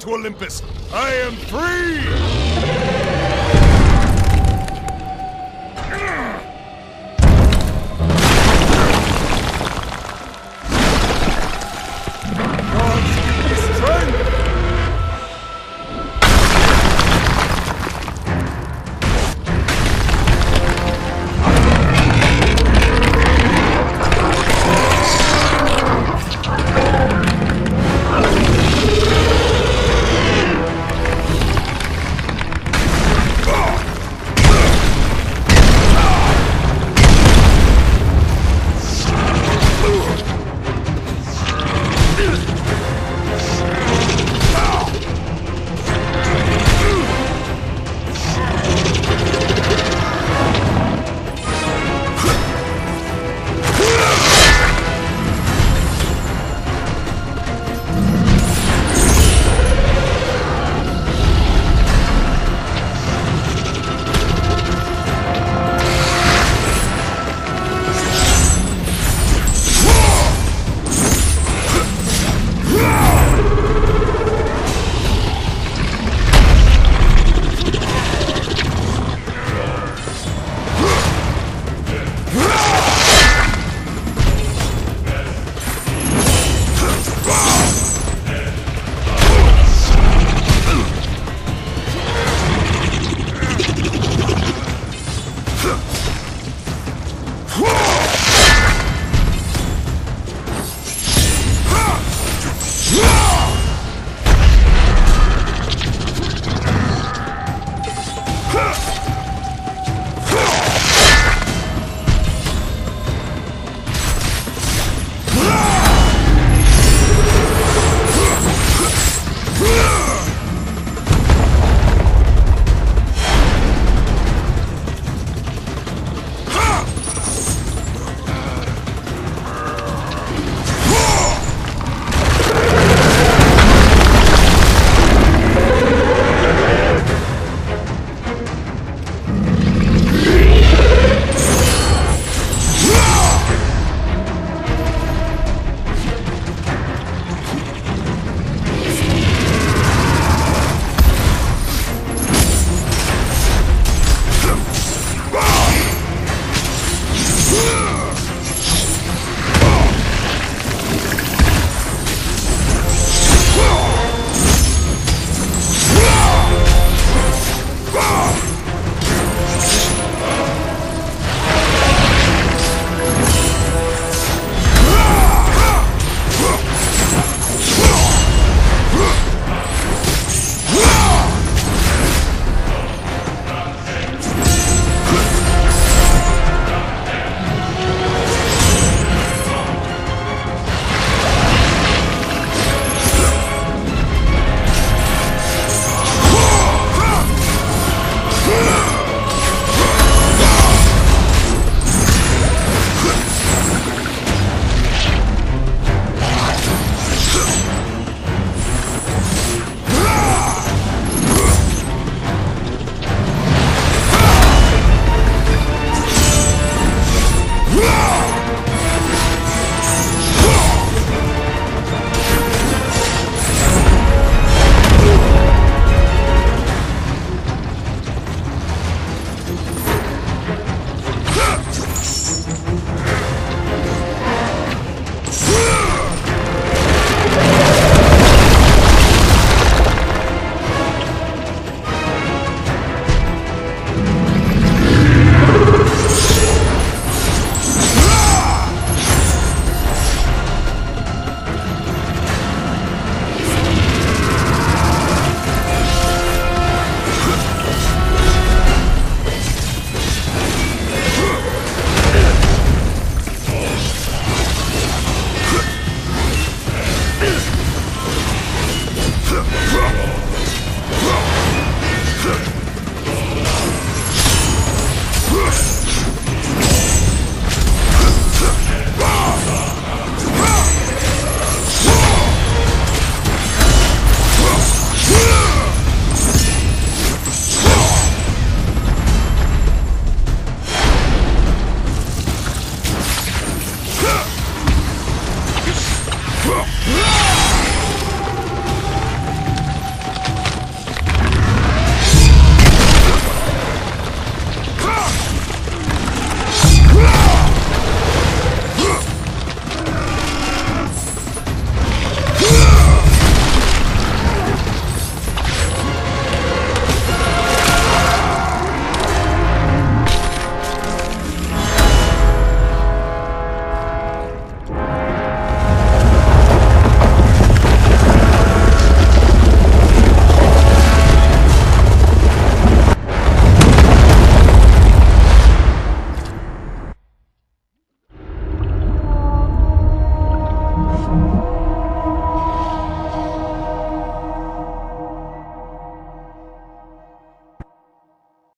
to Olympus. I am free!